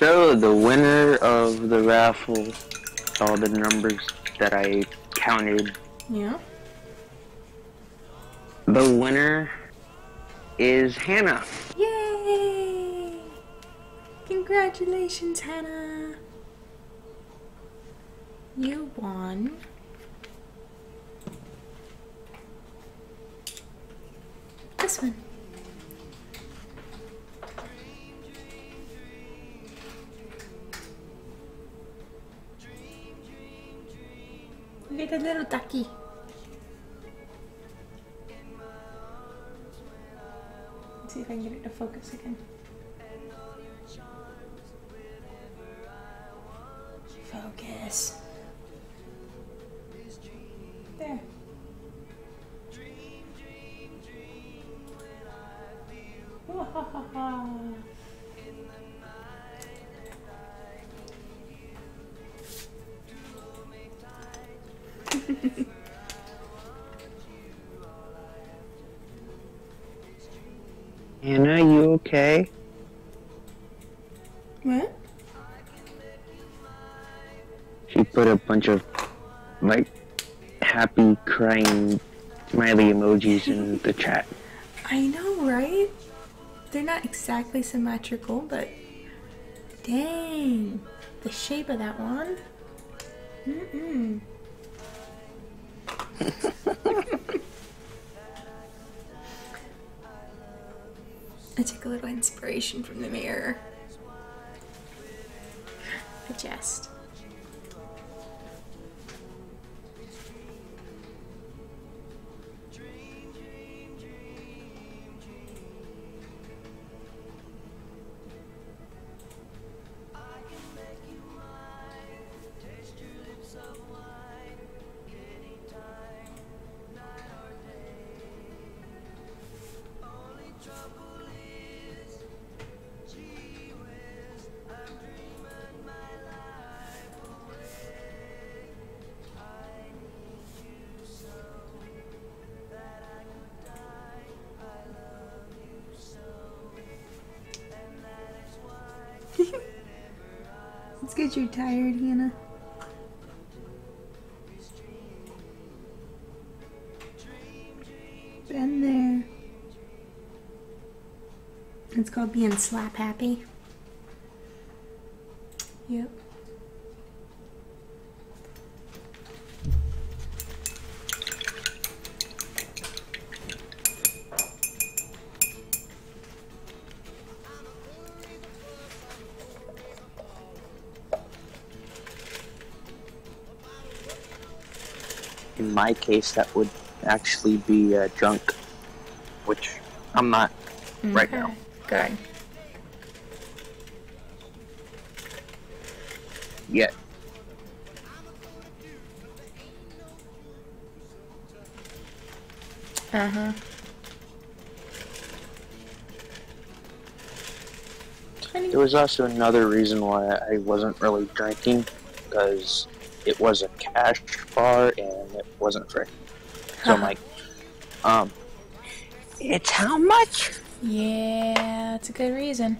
So the winner of the raffle, all the numbers that I counted, Yeah. the winner is Hannah. Yay! Congratulations, Hannah. You won. At little ducky. Let's see if I can get it to focus again. Focus. There. Wahahaha. Hannah, you okay? What? She put a bunch of like happy crying smiley emojis in the chat. I know, right? They're not exactly symmetrical, but dang, the shape of that one. Mm-mm. I took a little inspiration from the mirror. Adjust. It's good you're tired, Hannah. Been there. It's called being slap happy. Yep. In my case, that would actually be uh, drunk, which I'm not right now. Good. Yet. Uh huh. There was also another reason why I wasn't really drinking, because it was a cash bar and it wasn't free. So I'm like, um, it's how much? Yeah, that's a good reason.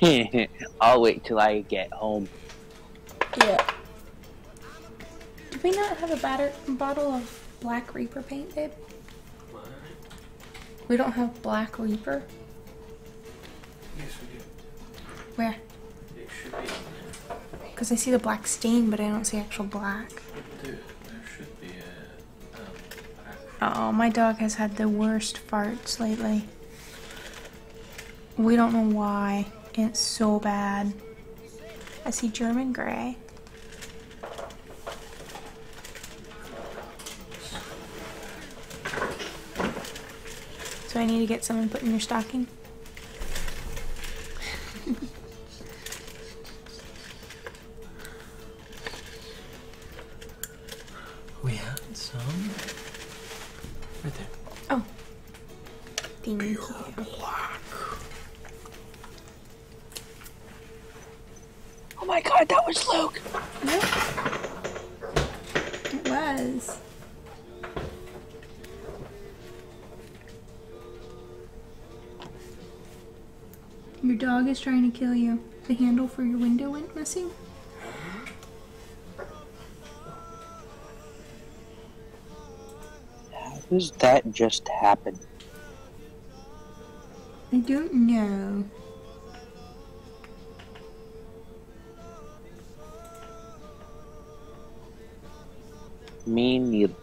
I'll wait till I get home. Yeah. Do we not have a batter- bottle of Black Reaper paint, babe? We don't have Black Reaper. Yes, we do. Where? It should be in there. Because I see the black stain, but I don't see actual black. Black Oh, my dog has had the worst farts lately. We don't know why. It's so bad. I see German Grey. So I need to get someone put in your stocking? Your dog is trying to kill you. The handle for your window went missing? How does that just happen? I don't know. Me neither.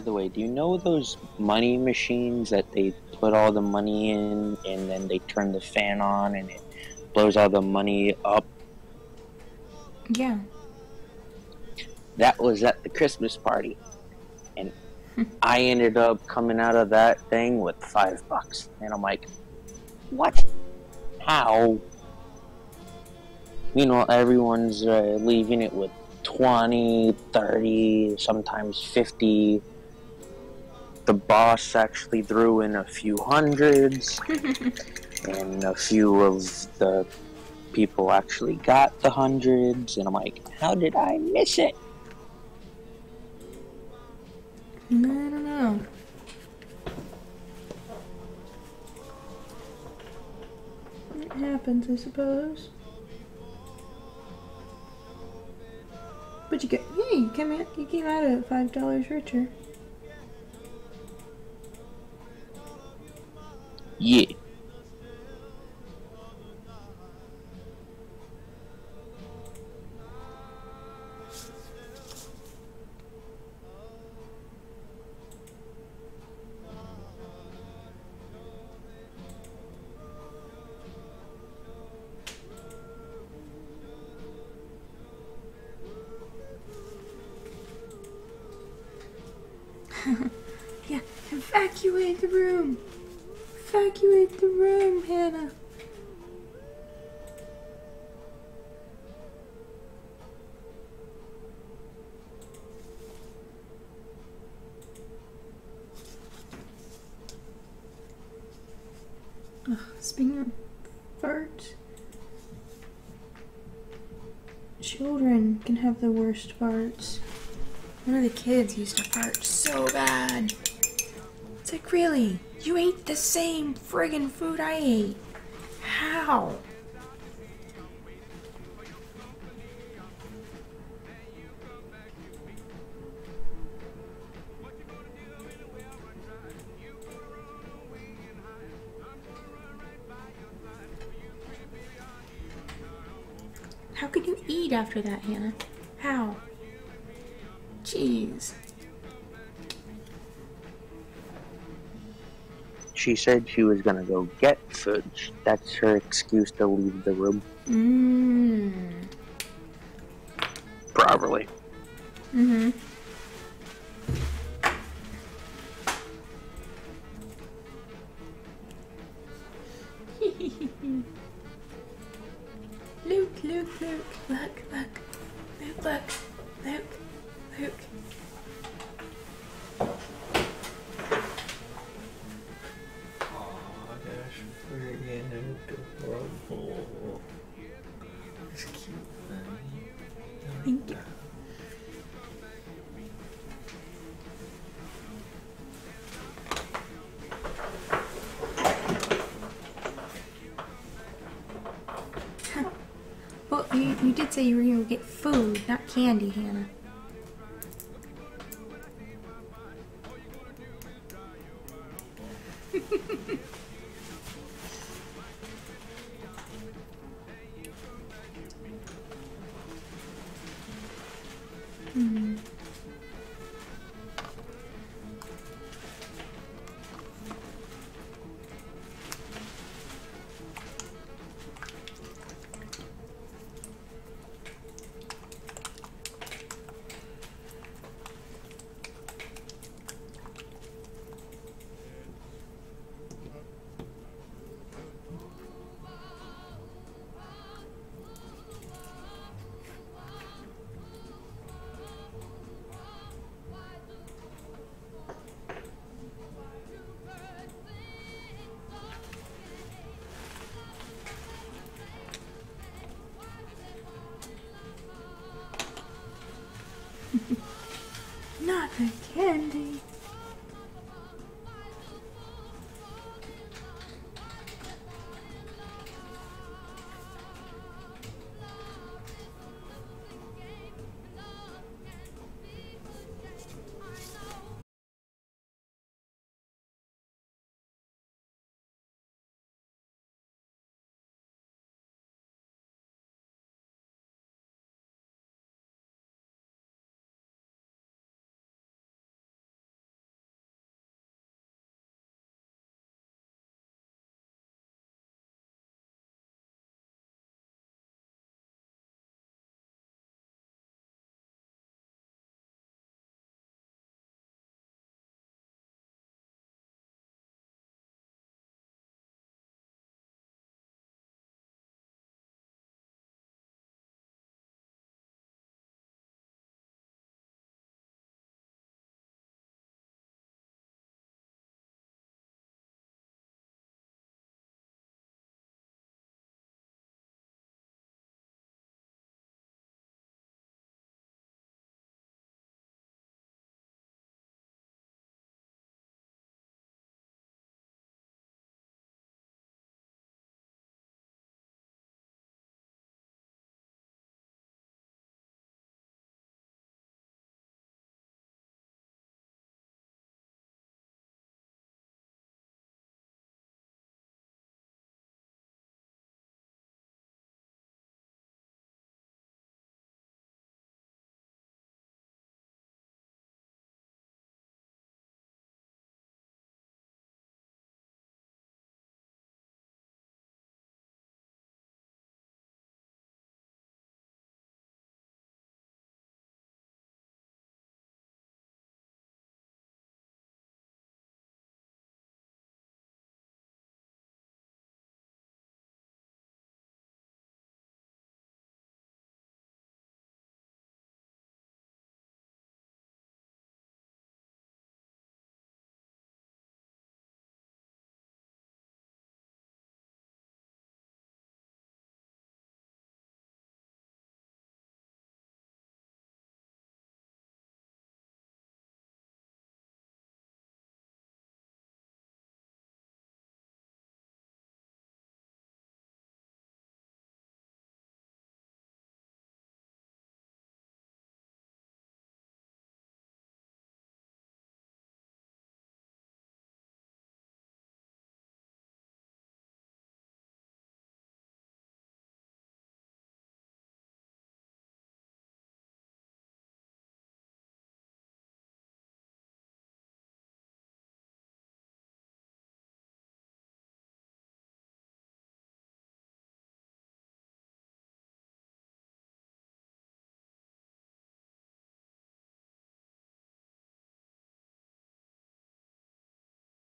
By the way, do you know those money machines that they put all the money in and then they turn the fan on and it blows all the money up? Yeah. That was at the Christmas party. And I ended up coming out of that thing with five bucks. And I'm like, what? How? Meanwhile, everyone's uh, leaving it with 20, 30, sometimes 50. The boss actually threw in a few hundreds, and a few of the people actually got the hundreds. And I'm like, how did I miss it? I don't know. It happens, I suppose. But you get, yeah, you came out, you came out at five dollars richer. Evacuate the room. Evacuate the room, Hannah. Ugh, speaking of farts, children can have the worst farts. One of the kids used to fart so bad. It's like, really? You ate the same friggin' food I ate. How? How could you eat after that, Hannah? How? Jeez. She said she was gonna go get food. That's her excuse to leave the room. Probably. Mm-hmm. Luke, Thank you. Well, you, you did say you were going to get food, not candy, Hannah. Hmm.